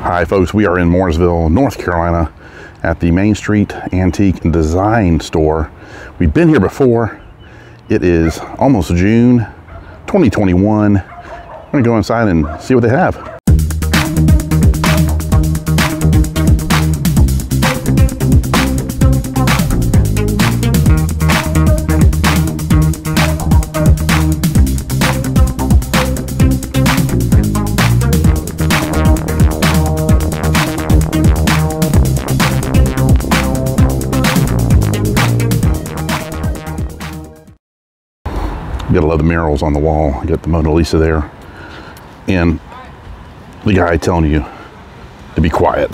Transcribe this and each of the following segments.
Hi, folks. We are in Mooresville, North Carolina at the Main Street Antique and Design Store. We've been here before. It is almost June 2021. I'm going to go inside and see what they have. Gotta love the murals on the wall. You got the Mona Lisa there. And the guy telling you to be quiet.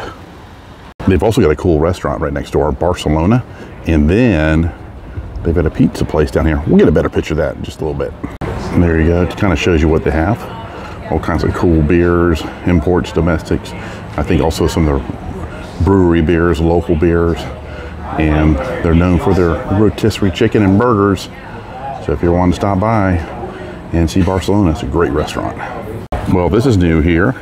They've also got a cool restaurant right next door, Barcelona. And then they've got a pizza place down here. We'll get a better picture of that in just a little bit. And there you go. It kind of shows you what they have. All kinds of cool beers, imports, domestics. I think also some of their brewery beers, local beers. And they're known for their rotisserie chicken and burgers. So if you're wanting to stop by and see Barcelona, it's a great restaurant. Well, this is new here.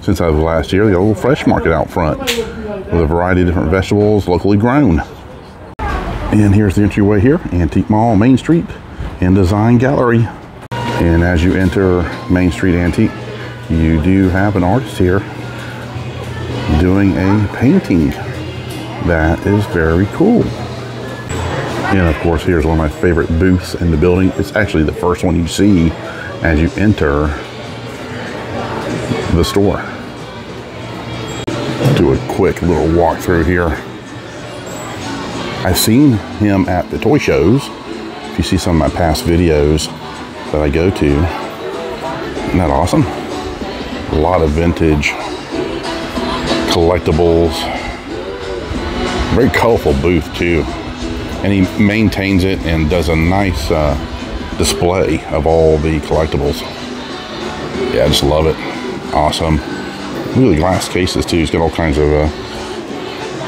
Since I was last year, they got a little fresh market out front with a variety of different vegetables locally grown. And here's the entryway here, Antique Mall, Main Street, and Design Gallery. And as you enter Main Street Antique, you do have an artist here doing a painting. That is very cool. And of course, here's one of my favorite booths in the building. It's actually the first one you see as you enter the store. Do a quick little walkthrough here. I've seen him at the toy shows. If you see some of my past videos that I go to, isn't that awesome? A lot of vintage collectibles. Very colorful booth too and he maintains it and does a nice uh, display of all the collectibles. Yeah, I just love it. Awesome. Really glass cases too. He's got all kinds of uh,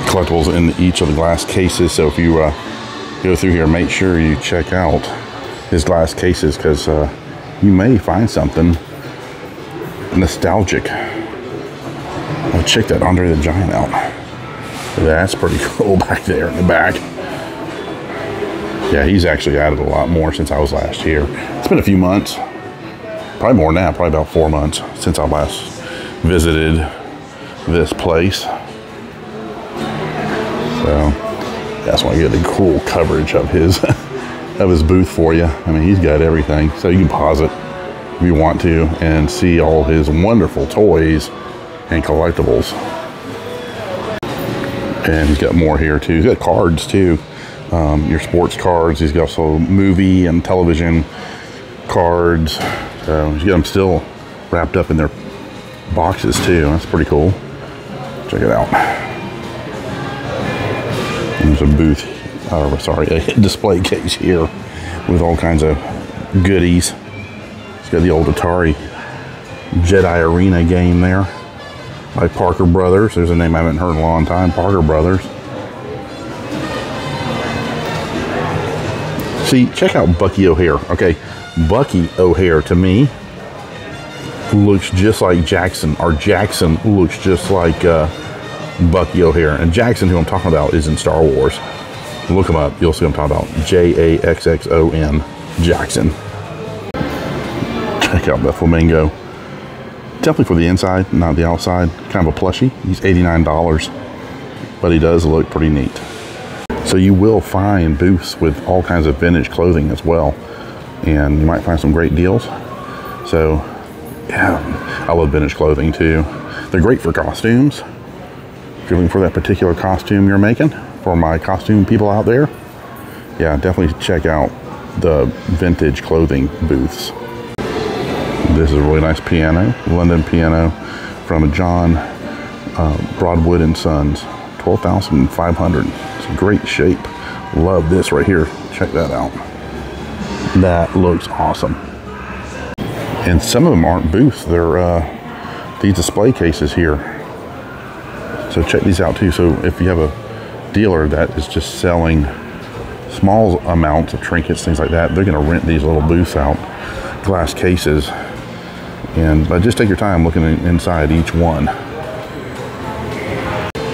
collectibles in each of the glass cases. So if you uh, go through here, make sure you check out his glass cases because uh, you may find something nostalgic. I'll check that Andre the Giant out. That's pretty cool back there in the back. Yeah, he's actually added a lot more since I was last here. It's been a few months, probably more now, probably about four months since I last visited this place. So that's why I get the cool coverage of his of his booth for you. I mean, he's got everything, so you can pause it if you want to and see all his wonderful toys and collectibles. And he's got more here too. He's got cards too um, your sports cards. He's got also movie and television cards. So you get them still wrapped up in their boxes too. That's pretty cool. Check it out. There's a booth, uh, sorry, a display case here with all kinds of goodies. It's got the old Atari Jedi Arena game there by Parker Brothers. There's a name I haven't heard in a long time, Parker Brothers. See, check out Bucky O'Hare. Okay, Bucky O'Hare to me looks just like Jaxxon, or Jaxxon looks just like uh, Bucky O'Hare. And Jaxxon, who I'm talking about, is in Star Wars. Look him up. You'll see what I'm talking about. J A X X O N Jaxxon. Check out the flamingo. Definitely for the inside, not the outside. Kind of a plushie. He's $89, but he does look pretty neat. So you will find booths with all kinds of vintage clothing as well. And you might find some great deals. So yeah, I love vintage clothing too. They're great for costumes. If you're looking for that particular costume you're making, for my costume people out there, yeah, definitely check out the vintage clothing booths. This is a really nice piano, London piano from John uh, Broadwood and Sons, 12,500. It's great shape. Love this right here. Check that out. That looks awesome. And some of them aren't booths. They're uh, these display cases here. So check these out too. So if you have a dealer that is just selling small amounts of trinkets, things like that, they're going to rent these little booths out, glass cases. And but just take your time looking inside each one.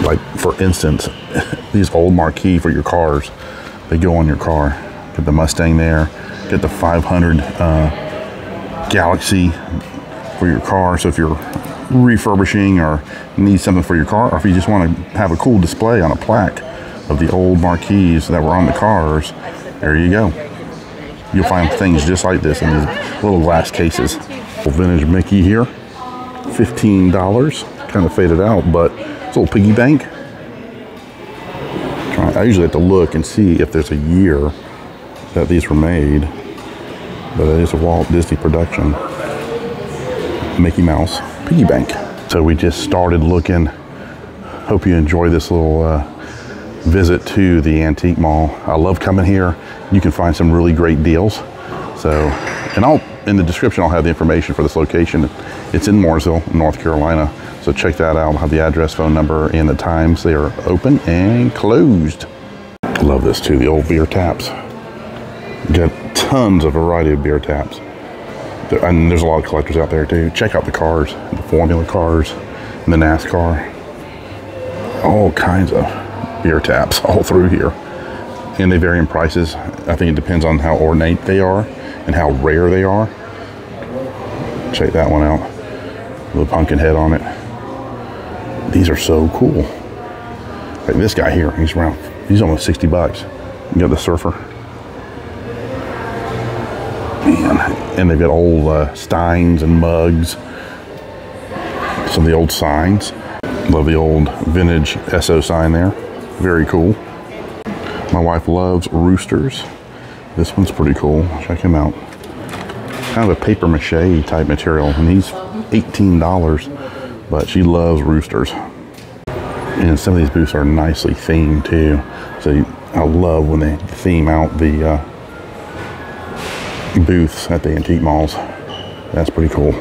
like for instance, these old marquee for your cars, they go on your car. Get the Mustang there, get the 500 uh, Galaxie for your car. So if you're refurbishing or need something for your car, or if you just want to have a cool display on a plaque of the old marquees that were on the cars, there you go. You'll find things just like this in these little glass cases. Vintage Mickey here, $15. Kind of faded out, but it's a little piggy bank. I usually have to look and see if there's a year that these were made, but it is a Walt Disney production. Mickey Mouse piggy bank. So we just started looking. Hope you enjoy this little uh, visit to the antique mall. I love coming here. You can find some really great deals. So, and I'll in the description I'll have the information for this location. It's in Mooresville, North Carolina. So check that out. I'll have the address, phone number, and the times they are open and closed. Love this too, the old beer taps. Got tons of variety of beer taps. And there's a lot of collectors out there too. Check out the cars, the Formula cars, and the NASCAR. All kinds of beer taps all through here. And they vary in prices. I think it depends on how ornate they are and how rare they are. Check that one out. The pumpkin head on it. These are so cool. Like this guy here, he's around, he's almost 60 bucks. You got the surfer. Man, and they've got old uh, steins and mugs. Some of the old signs. Love the old vintage Esso sign there. Very cool. My wife loves roosters. This one's pretty cool. Check him out. Kind of a paper mache type material, and he's $18, but she loves roosters. And some of these booths are nicely themed too. So I love when they theme out the uh, booths at the antique malls. That's pretty cool.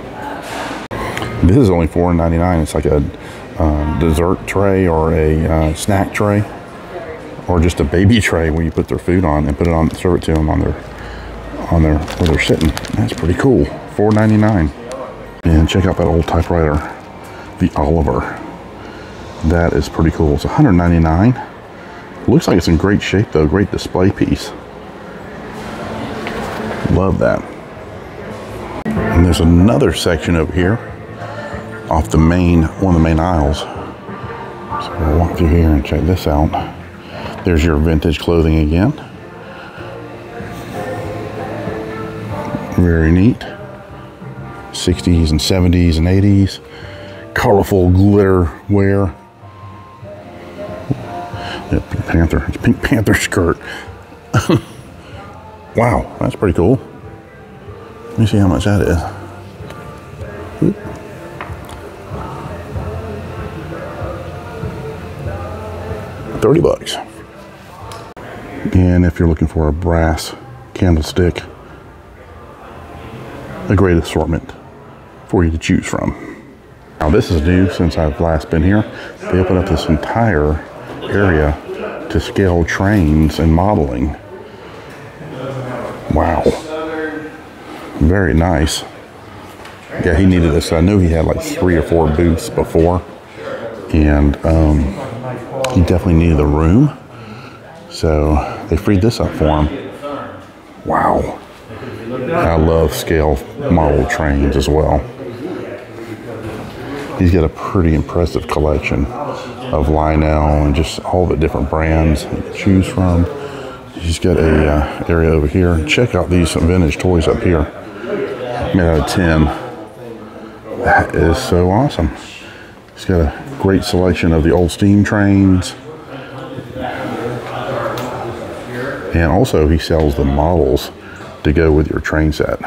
This is only $4.99. It's like a uh, dessert tray or a uh, snack tray or just a baby tray where you put their food on and put it on, serve it to them on their, on their, where they're sitting. That's pretty cool. $4.99. And check out that old typewriter, the Oliver. That is pretty cool. It's 199. Looks like it's in great shape though. Great display piece. Love that. And there's another section over here off the main, one of the main aisles. So we'll walk through here and check this out. There's your vintage clothing again. Very neat. 60s and 70s and 80s. Colorful glitter wear. Yeah, Pink Panther. It's Pink Panther skirt. wow, that's pretty cool. Let me see how much that is. Oop. Thirty bucks. And if you're looking for a brass candlestick, a great assortment for you to choose from. Now this is new since I've last been here. They opened up this entire area to scale trains and modeling. Wow. Very nice. Yeah, he needed this. I knew he had like three or four booths before. And um, he definitely needed the room. So they freed this up for him. Wow. I love scale model trains as well. He's got a pretty impressive collection of Lionel and just all the different brands to choose from. He's got a uh, area over here. Check out these vintage toys up here. Made out of tin. That is so awesome. He's got a great selection of the old steam trains. And also he sells the models to go with your train set.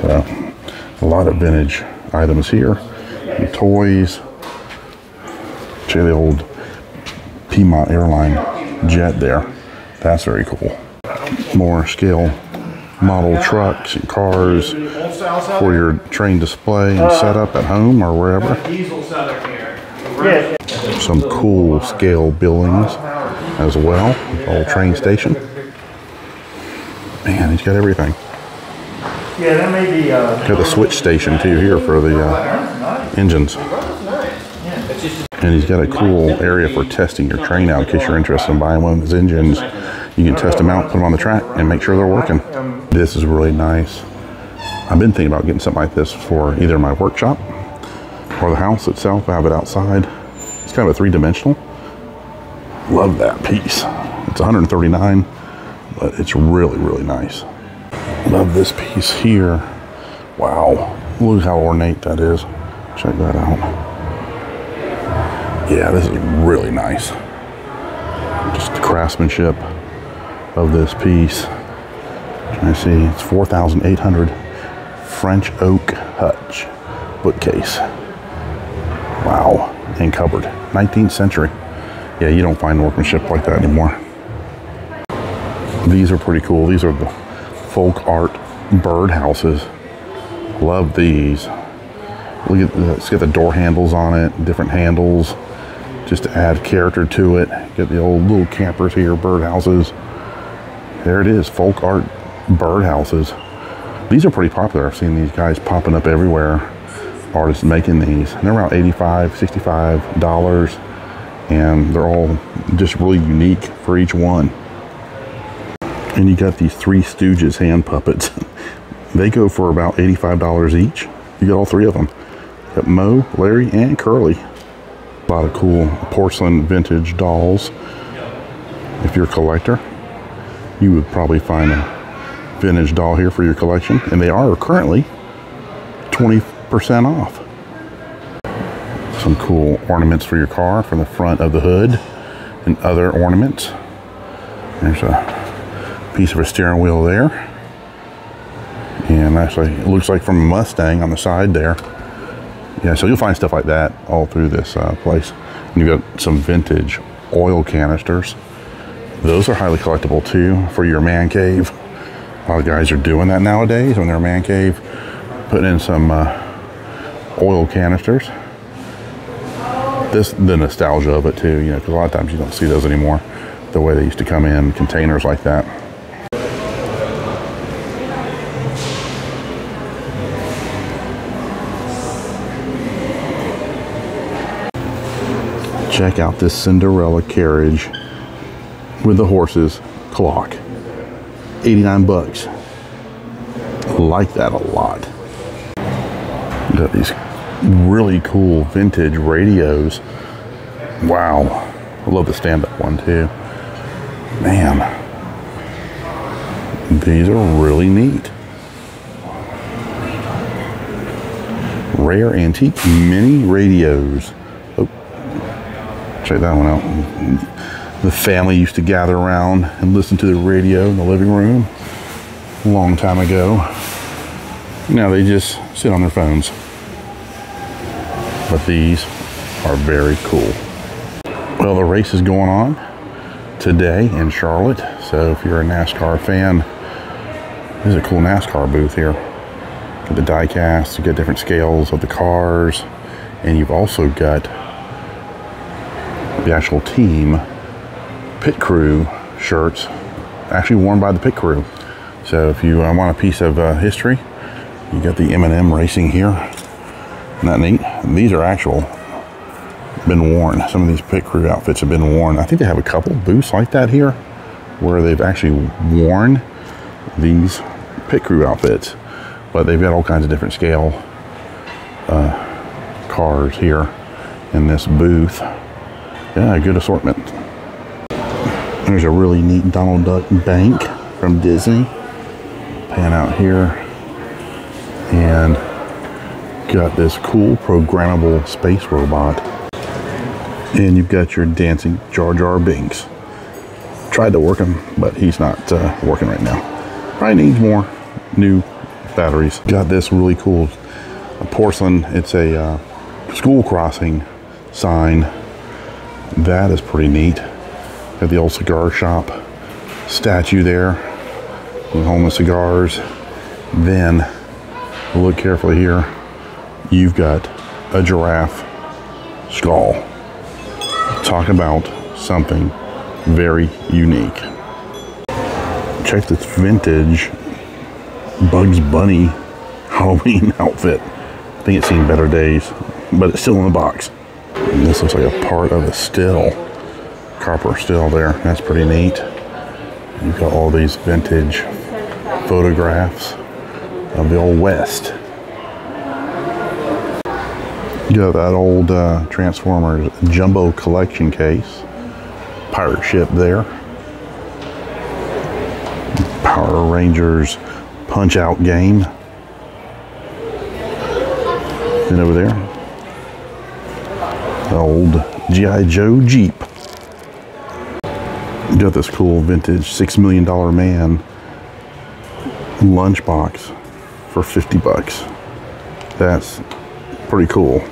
So a lot of vintage items here. Toys. Check the old Piedmont airline jet there. That's very cool. More scale model trucks and cars for your train display and setup at home or wherever. Some cool scale buildings as well. Old train station. Man, he's got everything. Yeah, that may be. Uh, Got the switch station too here for the uh, engines. And he's got a cool area for testing your train out in case you're interested in buying one of his engines. You can test them out, put them on the track, and make sure they're working. This is really nice. I've been thinking about getting something like this for either my workshop or the house itself. I have it outside. It's kind of a three-dimensional. Love that piece. It's 139, but it's really, really nice. Love this piece here. Wow, look how ornate that is. Check that out. Yeah, this is really nice. Just the craftsmanship of this piece. I see it's 4,800 French oak hutch bookcase. Wow, and cupboard. 19th century. Yeah, you don't find workmanship like that anymore. These are pretty cool. These are the folk art bird houses. Love these. Look at the, it's got the door handles on it, different handles, just to add character to it. Get the old little campers here, bird houses. There it is, folk art bird houses. These are pretty popular. I've seen these guys popping up everywhere. Artists making these. And They're around 85 $65, and they're all just really unique for each one. And you got these Three Stooges hand puppets. they go for about $85 each. You got all three of them. You got Moe, Larry, and Curly. A lot of cool porcelain vintage dolls. If you're a collector, you would probably find a vintage doll here for your collection. And they are currently 20% off. Some cool ornaments for your car from the front of the hood and other ornaments. There's a piece of a steering wheel there. And actually, it looks like from a Mustang on the side there. Yeah, so you'll find stuff like that all through this uh, place. And you've got some vintage oil canisters. Those are highly collectible too for your man cave. A lot of guys are doing that nowadays when they're man cave, putting in some uh, oil canisters. This the nostalgia of it too, you know, because a lot of times you don't see those anymore. The way they used to come in containers like that. Check out this Cinderella carriage with the horses clock. 89 bucks. Like that a lot. Got these really cool vintage radios. Wow. I love the stand-up one too. Man. These are really neat. Rare antique mini radios check that one out. The family used to gather around and listen to the radio in the living room a long time ago. Now they just sit on their phones. But these are very cool. Well, the race is going on today in Charlotte. So if you're a NASCAR fan, there's a cool NASCAR booth here. Get the die cast, you get different scales of the cars, and you've also got the actual team pit crew shirts actually worn by the pit crew. So if you uh, want a piece of uh, history, you got the M&M Racing here. Not neat. These are actual, been worn. Some of these pit crew outfits have been worn. I think they have a couple booths like that here where they've actually worn these pit crew outfits. But they've got all kinds of different scale uh, cars here in this booth yeah, good assortment. There's a really neat Donald Duck bank from Disney. Pan out here. And got this cool programmable space robot. And you've got your dancing Jar Jar Binks. Tried to work him, but he's not uh, working right now. Probably needs more new batteries. Got this really cool porcelain. It's a uh, school crossing sign that is pretty neat. Got the old cigar shop statue there with homeless cigars. Then, look carefully here, you've got a giraffe skull. Talk about something very unique. Check this vintage Bugs Bunny Halloween outfit. I think it's seen better days, but it's still in the box. And this looks like a part of the still, copper still there. That's pretty neat. You've got all these vintage photographs of the old West. You got that old uh, Transformers jumbo collection case. Pirate ship there. Power Rangers punch out game. And over there, G.I. Joe Jeep. You got this cool vintage $6 million man lunchbox for 50 bucks. That's pretty cool.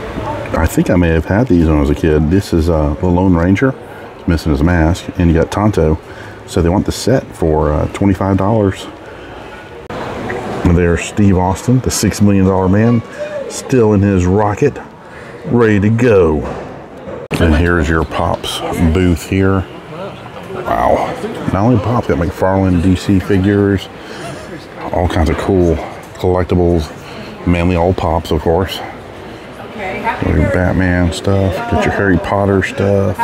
I think I may have had these when I was a kid. This is uh, the Lone Ranger. He's missing his mask. And you got Tonto. So they want the set for uh, $25. And there's Steve Austin, the $6 million man, still in his rocket, ready to go. And here's your Pops booth here. Wow. Not only Pops, got McFarlane DC figures, all kinds of cool collectibles, mainly all Pops, of course. Your Batman stuff, get your Harry Potter stuff.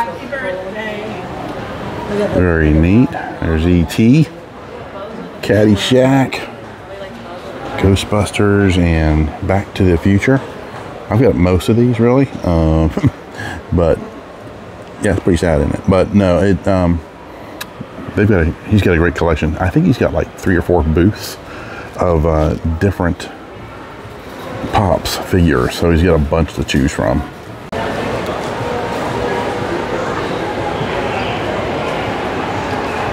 Very neat. There's E.T., Caddyshack, Ghostbusters, and Back to the Future. I've got most of these really, um, but yeah, it's pretty sad, isn't it? But no, it um, they've got a, he's got a great collection. I think he's got like three or four booths of uh, different pops figures, so he's got a bunch to choose from.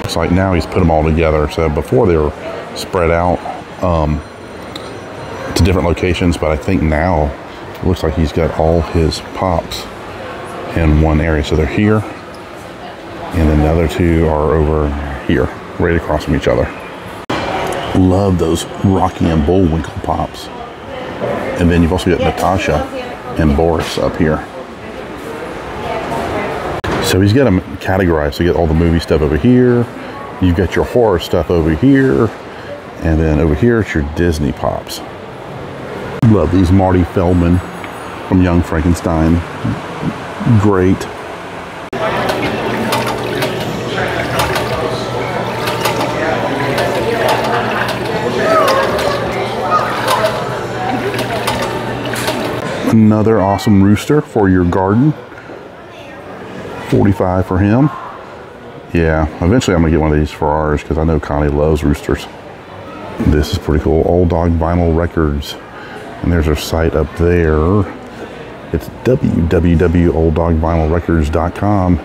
It's like now he's put them all together. So before they were spread out um, to different locations, but I think now it looks like he's got all his pops in one area. So they're here, and then the other two are over here, right across from each other. Love those Rocky and Bullwinkle pops. And then you've also got Natasha and Boris up here. So he's got them categorized. So you get all the movie stuff over here. You've got your horror stuff over here. And then over here, it's your Disney pops. Love these Marty Feldman from Young Frankenstein. Great. Another awesome rooster for your garden. 45 for him. Yeah, eventually I'm gonna get one of these for ours because I know Connie loves roosters. This is pretty cool. Old Dog Vinyl Records. And there's our site up there. It's www.olddogvinylrecords.com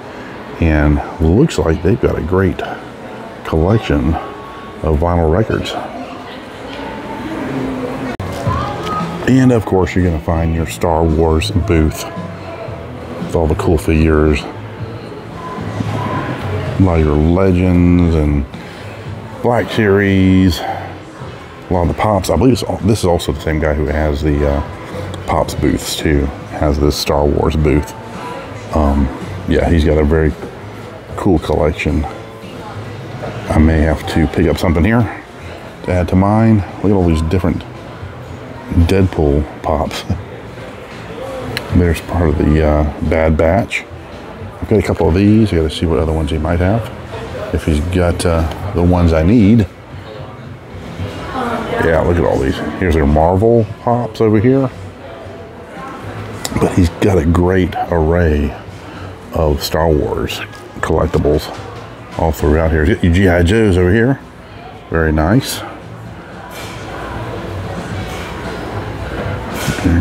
and looks like they've got a great collection of vinyl records. And of course, you're going to find your Star Wars booth with all the cool figures, a lot of your legends and Black Series, a lot of the pops. I believe this is also the same guy who has the uh, pops booths too. Has this Star Wars booth. Um, yeah, he's got a very cool collection. I may have to pick up something here to add to mine. Look at all these different Deadpool pops. There's part of the uh, Bad Batch. I've got a couple of these. I got to see what other ones he might have. If he's got uh, the ones I need. Yeah, look at all these. Here's their Marvel pops over here. But he's got a great array of Star Wars collectibles all throughout here. Your G.I. Joes over here. Very nice.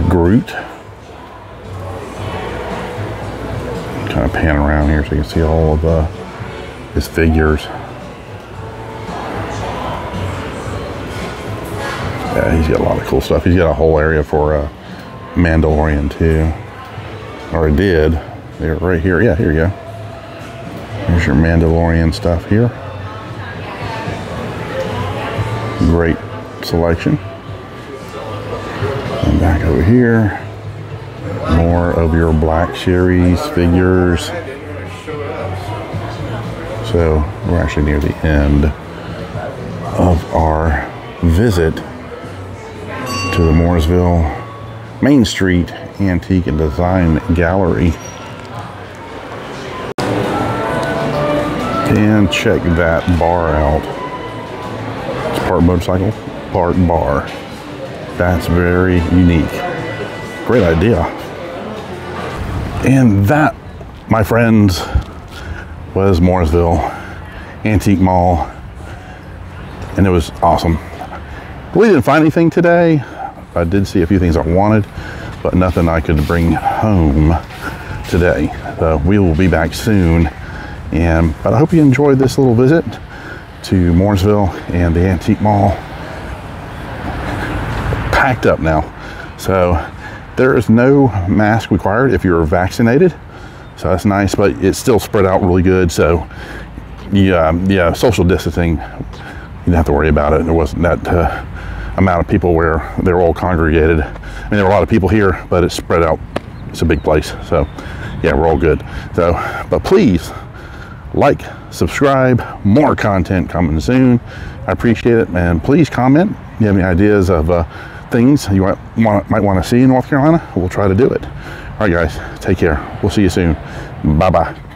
Groot. Kind of pan around here so you can see all of uh, his figures. Yeah, he's got a lot of cool stuff. He's got a whole area for uh, Mandalorian too. Or it did. They're right here. Yeah, here you go. Here's your Mandalorian stuff here. Great selection. And back over here, more of your Black Series figures. So we're actually near the end of our visit to the Mooresville Main Street Antique and Design Gallery. And check that bar out. It's part motorcycle, part bar. That's very unique. Great idea. And that, my friends, was Mooresville Antique Mall. And it was awesome. We didn't find anything today. I did see a few things I wanted, but nothing I could bring home today. So we will be back soon. And but I hope you enjoyed this little visit to Mooresville and the Antique Mall. Packed up now. So there is no mask required if you're vaccinated. So that's nice, but it's still spread out really good. So yeah, yeah, social distancing, you don't have to worry about it. There wasn't that uh, amount of people where they're all congregated. I mean, there were a lot of people here, but it's spread out. It's a big place. So yeah, we're all good. So, but please like, subscribe, more content coming soon. I appreciate it. And please comment. If you have any ideas of uh, things you might want, might want to see in North Carolina? We'll try to do it. All right, guys, take care. We'll see you soon. Bye bye.